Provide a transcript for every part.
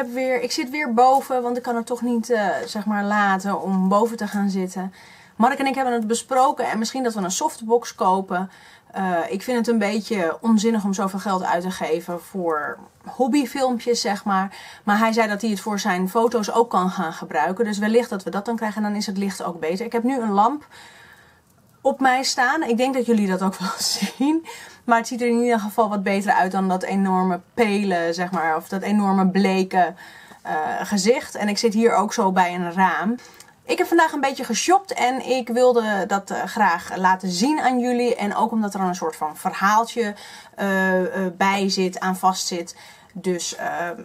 heb weer, ik zit weer boven, want ik kan het toch niet eh, zeg maar laten om boven te gaan zitten. Mark en ik hebben het besproken en misschien dat we een softbox kopen. Eh, ik vind het een beetje onzinnig om zoveel geld uit te geven voor hobbyfilmpjes, zeg maar. Maar hij zei dat hij het voor zijn foto's ook kan gaan gebruiken. Dus wellicht dat we dat dan krijgen en dan is het licht ook beter. Ik heb nu een lamp op mij staan. Ik denk dat jullie dat ook wel zien. Maar het ziet er in ieder geval wat beter uit dan dat enorme pelen, zeg maar. Of dat enorme bleke uh, gezicht. En ik zit hier ook zo bij een raam. Ik heb vandaag een beetje geshopt en ik wilde dat uh, graag laten zien aan jullie. En ook omdat er een soort van verhaaltje uh, bij zit, aan vast zit. Dus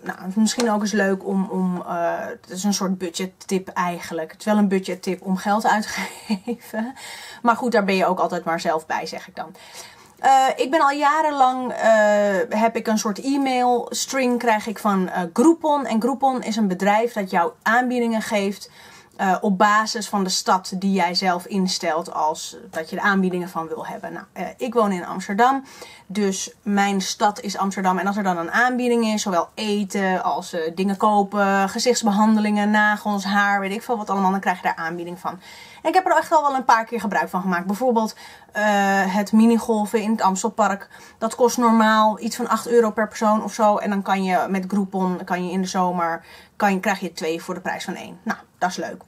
nou, misschien ook eens leuk om, om het is een soort budgettip eigenlijk. Het is wel een budgettip om geld uit te geven. Maar goed, daar ben je ook altijd maar zelf bij, zeg ik dan. Uh, ik ben al jarenlang, uh, heb ik een soort e-mail string krijg ik van Groupon. En Groupon is een bedrijf dat jou aanbiedingen geeft uh, op basis van de stad die jij zelf instelt als dat je de aanbiedingen van wil hebben. Nou, uh, ik woon in Amsterdam, dus mijn stad is Amsterdam. En als er dan een aanbieding is, zowel eten als dingen kopen, gezichtsbehandelingen, nagels, haar, weet ik veel wat allemaal, dan krijg je daar aanbieding van. En ik heb er echt al wel een paar keer gebruik van gemaakt. Bijvoorbeeld het minigolven in het Amstelpark. Dat kost normaal iets van 8 euro per persoon of zo. En dan kan je met Groupon, kan je in de zomer, kan je, krijg je twee voor de prijs van één. Nou, dat leuk.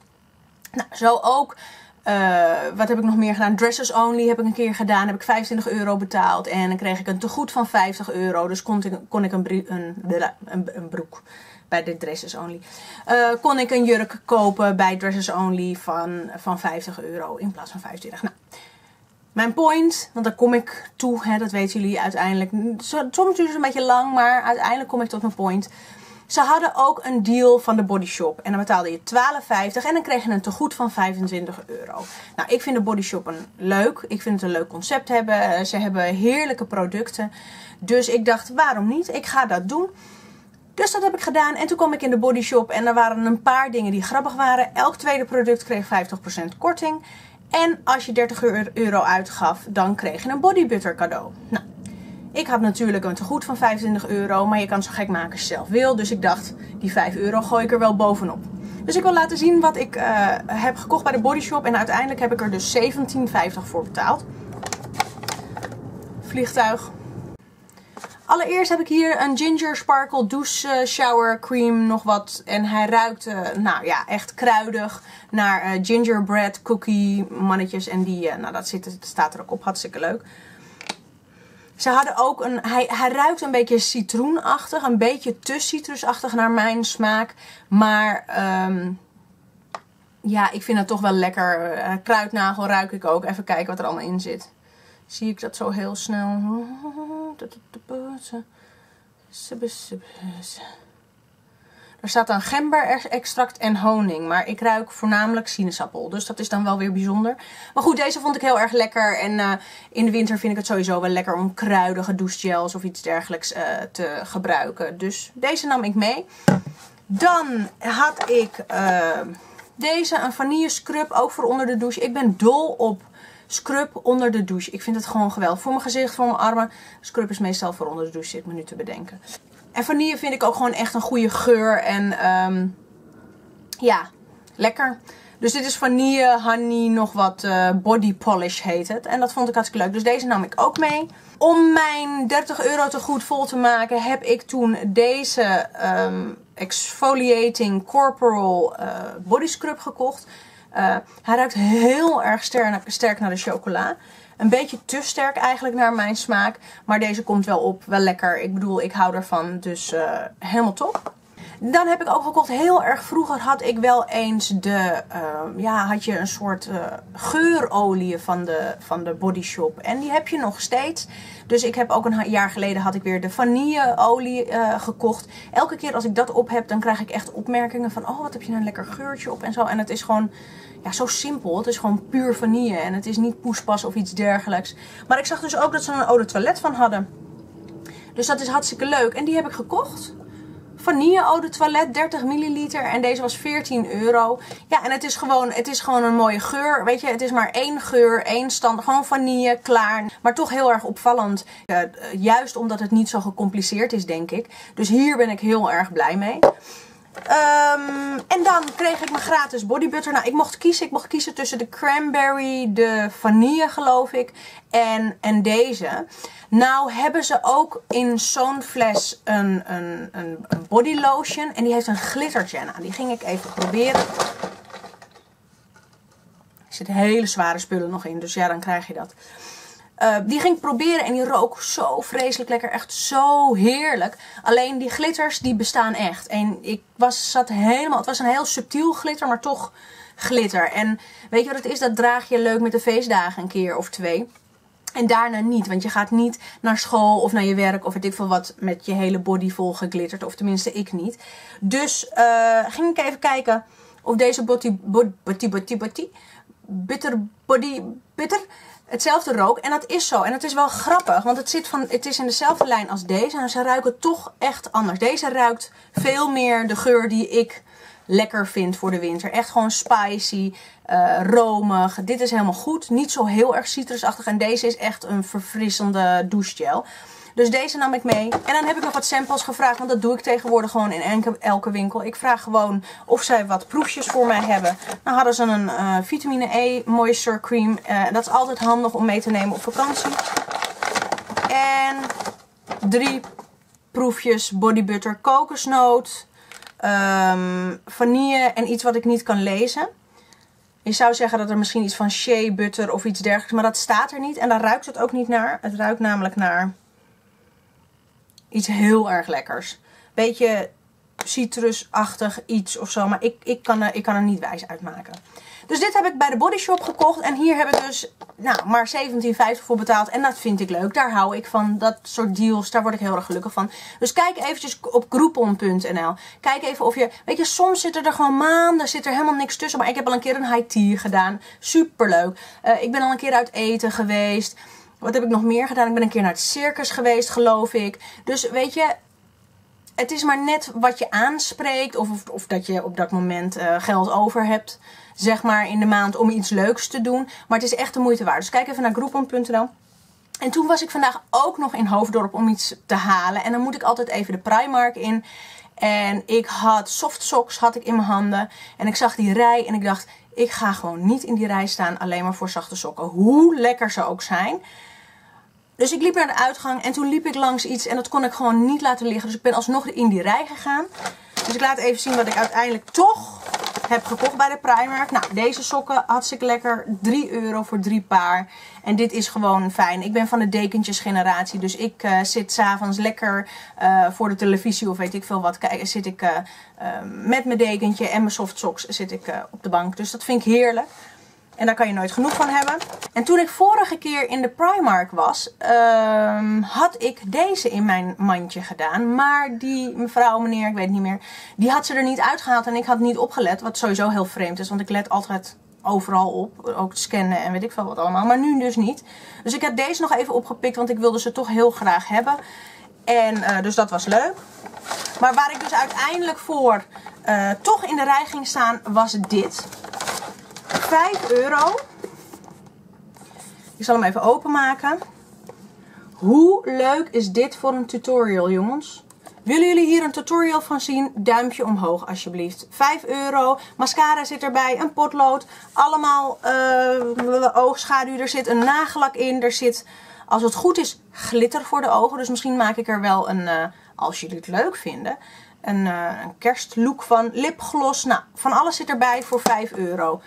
Nou, zo ook. Uh, wat heb ik nog meer gedaan? Dresses Only heb ik een keer gedaan. Heb ik 25 euro betaald. En dan kreeg ik een tegoed van 50 euro. Dus kon ik, kon ik een, een, een, broek bij de Dresses Only. Uh, kon ik een jurk kopen bij Dresses Only van, van 50 euro in plaats van 25. Nou, mijn point, want daar kom ik toe. Hè, dat weten jullie uiteindelijk. Soms duurt het een beetje lang, maar uiteindelijk kom ik tot mijn point. Ze hadden ook een deal van de Body Shop. En dan betaalde je 12,50 en dan kreeg je een tegoed van 25 euro. Nou, ik vind de Body Shop een leuk. Ik vind het een leuk concept hebben. Ze hebben heerlijke producten. Dus ik dacht, waarom niet? Ik ga dat doen. Dus dat heb ik gedaan. En toen kwam ik in de Body Shop en er waren een paar dingen die grappig waren. Elk tweede product kreeg 50% korting. En als je 30 euro uitgaf, dan kreeg je een body butter cadeau. Nou, ik had natuurlijk een tegoed van 25 euro, maar je kan zo gek maken als je zelf wil. Dus ik dacht, die 5 euro gooi ik er wel bovenop. Dus ik wil laten zien wat ik uh, heb gekocht bij de Body Shop. En uiteindelijk heb ik er dus 17,50 voor betaald. Vliegtuig. Allereerst heb ik hier een Ginger Sparkle Douche Shower Cream nog wat. En hij ruikt, uh, nou ja, echt kruidig naar gingerbread cookie mannetjes. En die, nou dat zit, staat er ook op, hartstikke leuk. Ze hadden ook een. Hij, hij ruikt een beetje citroenachtig. Een beetje te citrusachtig naar mijn smaak. Maar. Um, ja, ik vind het toch wel lekker. Uh, kruidnagel ruik ik ook. Even kijken wat er allemaal in zit. Zie ik dat zo heel snel. Er staat dan gember-extract en honing. Maar ik ruik voornamelijk sinaasappel. Dus dat is dan wel weer bijzonder. Maar goed, deze vond ik heel erg lekker. En uh, in de winter vind ik het sowieso wel lekker om kruidige douchegels of iets dergelijks uh, te gebruiken. Dus deze nam ik mee. Dan had ik uh, deze, een vanille scrub, ook voor onder de douche. Ik ben dol op scrub onder de douche. Ik vind het gewoon geweldig. Voor mijn gezicht, voor mijn armen. Scrub is meestal voor onder de douche, zit me nu te bedenken. En vanille vind ik ook gewoon echt een goede geur. En um, ja, lekker. Dus dit is vanille, honey, nog wat uh, body polish heet het. En dat vond ik hartstikke leuk. Dus deze nam ik ook mee. Om mijn 30 euro te goed vol te maken heb ik toen deze um, exfoliating corporal uh, body scrub gekocht. Uh, hij ruikt heel erg sterk, naar de chocola. Een beetje te sterk eigenlijk naar mijn smaak. Maar deze komt wel op. Wel lekker. Ik bedoel, ik hou ervan. Dus uh, helemaal top. Dan heb ik ook gekocht, heel erg vroeger had ik wel eens de, uh, ja, had je een soort uh, geurolie van de, van de Body Shop. En die heb je nog steeds. Dus ik heb ook een jaar geleden had ik weer de vanilleolie uh, gekocht. Elke keer als ik dat op heb, dan krijg ik echt opmerkingen van, oh wat heb je nou een lekker geurtje op en zo. En het is gewoon, ja, zo simpel. Het is gewoon puur vanille en het is niet poespas of iets dergelijks. Maar ik zag dus ook dat ze een eau de toilet van hadden. Dus dat is hartstikke leuk. En die heb ik gekocht vanille eau de toilet, 30 milliliter. En deze was 14 euro. Ja, en het is gewoon, het is gewoon een mooie geur. Weet je, het is maar één geur, één stand. Gewoon vanille, klaar. Maar toch heel erg opvallend. Uh, juist omdat het niet zo gecompliceerd is, denk ik. Dus hier ben ik heel erg blij mee. Um, en dan kreeg ik mijn gratis body butter. Nou, ik mocht kiezen. Ik mocht kiezen tussen de cranberry, de vanille geloof ik. En, en deze. Nou hebben ze ook in zo'n fles een, een, een, een body lotion. En die heeft een glittertje. Nou, die ging ik even proberen. Er zitten hele zware spullen nog in. Dus ja, dan krijg je dat. Uh, die ging ik proberen en die rook zo vreselijk lekker. Echt zo heerlijk. Alleen die glitters, die bestaan echt. En ik was, zat helemaal... Het was een heel subtiel glitter, maar toch glitter. En weet je wat het is? Dat draag je leuk met de feestdagen een keer of twee. En daarna niet, want je gaat niet naar school of naar je werk of weet ik veel wat met je hele body vol geglitterd. Of tenminste ik niet. Dus uh, ging ik even kijken of deze body, body, body, body, body, bitter body, bitter hetzelfde rook. En dat is zo. En het is wel grappig, want het, zit van, het is in dezelfde lijn als deze. En ze ruiken toch echt anders. Deze ruikt veel meer de geur die ik lekker vind voor de winter. Echt gewoon spicy, uh, romig. Dit is helemaal goed. Niet zo heel erg citrusachtig. En deze is echt een verfrissende douchegel. Dus deze nam ik mee. En dan heb ik nog wat samples gevraagd. Want dat doe ik tegenwoordig gewoon in elke winkel. Ik vraag gewoon of zij wat proefjes voor mij hebben. Dan hadden ze een uh, vitamine E moisture cream. Uh, dat is altijd handig om mee te nemen op vakantie. En drie proefjes body butter kokosnoot. Um, vanille en iets wat ik niet kan lezen. Je zou zeggen dat er misschien iets van shea butter of iets dergelijks. Maar dat staat er niet. En daar ruikt het ook niet naar. Het ruikt namelijk naar iets heel erg lekkers. Beetje citrusachtig iets of zo. Maar ik, ik, kan, er, ik kan er niet wijs uitmaken. Dus dit heb ik bij de Body Shop gekocht. En hier heb ik dus nou, maar 17,50 voor betaald. En dat vind ik leuk. Daar hou ik van. Dat soort deals. Daar word ik heel erg gelukkig van. Dus kijk eventjes op groupon.nl. Kijk even of je... Weet je, soms zitten er gewoon maanden. Zit er helemaal niks tussen. Maar ik heb al een keer een high tea gedaan. Superleuk. Uh, ik ben al een keer uit eten geweest. Wat heb ik nog meer gedaan? Ik ben een keer naar het circus geweest, geloof ik. Dus weet je, het is maar net wat je aanspreekt. Of, of, dat je op dat moment uh, geld over hebt, zeg maar, in de maand om iets leuks te doen. Maar het is echt de moeite waard. Dus kijk even naar groupon.nl. En toen was ik vandaag ook nog in Hoofddorp om iets te halen. En dan moet ik altijd even de Primark in. En ik had soft socks had ik in mijn handen. En ik zag die rij en ik dacht, ik ga gewoon niet in die rij staan alleen maar voor zachte sokken. Hoe lekker ze ook zijn. Dus ik liep naar de uitgang en toen liep ik langs iets en dat kon ik gewoon niet laten liggen. Dus ik ben alsnog in die rij gegaan. Dus ik laat even zien wat ik uiteindelijk toch heb gekocht bij de Primark. Nou, deze sokken hartstikke lekker. 3 euro voor drie paar. En dit is gewoon fijn. Ik ben van de dekentjes generatie. Dus ik uh, zit s'avonds lekker uh, voor de televisie of weet ik veel wat. Kijk, zit ik uh, met mijn dekentje en mijn socks zit ik op de bank. Dus dat vind ik heerlijk. En daar kan je nooit genoeg van hebben. En toen ik vorige keer in de Primark was, um, had ik deze in mijn mandje gedaan. Maar die mevrouw, meneer, ik weet niet meer, die had ze er niet uitgehaald en ik had niet opgelet. Wat sowieso heel vreemd is, want ik let altijd overal op. Ook scannen en weet ik veel wat allemaal. Maar nu dus niet. Dus ik heb deze nog even opgepikt, want ik wilde ze toch heel graag hebben. En uh, dus dat was leuk. Maar waar ik dus uiteindelijk voor uh, toch in de rij ging staan, was dit. 5 euro. Ik zal hem even openmaken. Hoe leuk is dit voor een tutorial, jongens? Willen jullie hier een tutorial van zien? Duimpje omhoog alsjeblieft. 5 euro. Mascara zit erbij. Een potlood. Allemaal uh, oogschaduw. Er zit een nagellak in. Er zit, als het goed is, glitter voor de ogen. Dus misschien maak ik er wel een, uh, als jullie het leuk vinden, een, uh, een kerstlook van. Lipgloss. Nou, van alles zit erbij voor 5 euro.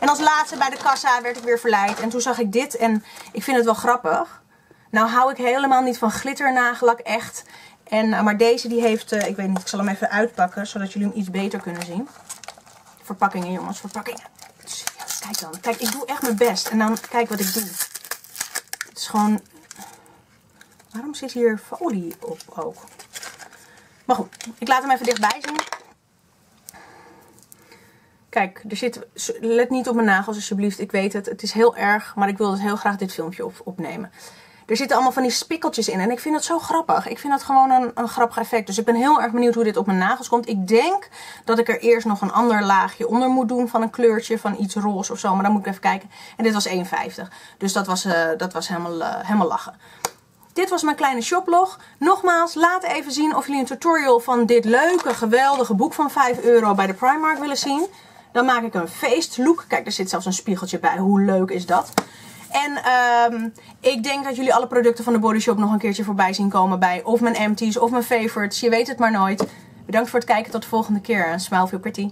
En als laatste bij de kassa werd ik weer verleid. En toen zag ik dit en ik vind het wel grappig. Nou hou ik helemaal niet van glitternagellak, echt. En, eh, maar deze die heeft, uh, ik weet niet, ik zal hem even uitpakken. Zodat jullie hem iets beter kunnen zien. Verpakkingen jongens, verpakkingen. kijk dan. Kijk, ik doe echt mijn best. En dan, kijk wat ik doe. Het is gewoon... Waarom zit hier folie op ook? Maar goed, ik laat hem even dichtbij zien. Kijk, er zit, let niet op mijn nagels alsjeblieft. Ik weet het, het is heel erg, maar ik wil dus heel graag dit filmpje op, opnemen. er zitten allemaal van die spikkeltjes in. En ik vind dat zo grappig. Ik vind dat gewoon een, een grappig effect. Dus ik ben heel erg benieuwd hoe dit op mijn nagels komt. Ik denk dat ik er eerst nog een ander laagje onder moet doen van een kleurtje. Van iets roze of zo. Maar dan moet ik even kijken. En dit was 1,50. Dus dat was, uh, dat was helemaal, uh, helemaal lachen. Dit was mijn kleine shoplog. Nogmaals, laat even zien of jullie een tutorial van dit leuke, geweldige boek van 5 euro bij de Primark willen zien. Dan maak ik een feestlook. Kijk, er zit zelfs een spiegeltje bij. Hoe leuk is dat? En um, ik denk dat jullie alle producten van de Body Shop nog een keertje voorbij zien komen bij of mijn empties of mijn favorites. Je weet het maar nooit. Bedankt voor het kijken. Tot de volgende keer. Smile feel pretty.